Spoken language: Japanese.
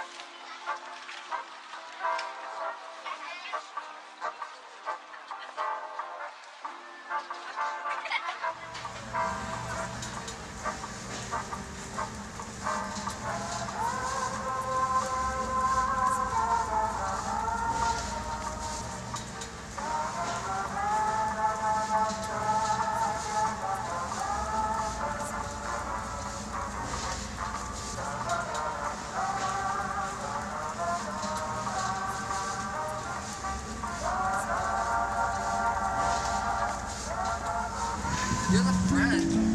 Thank you. You're the friend.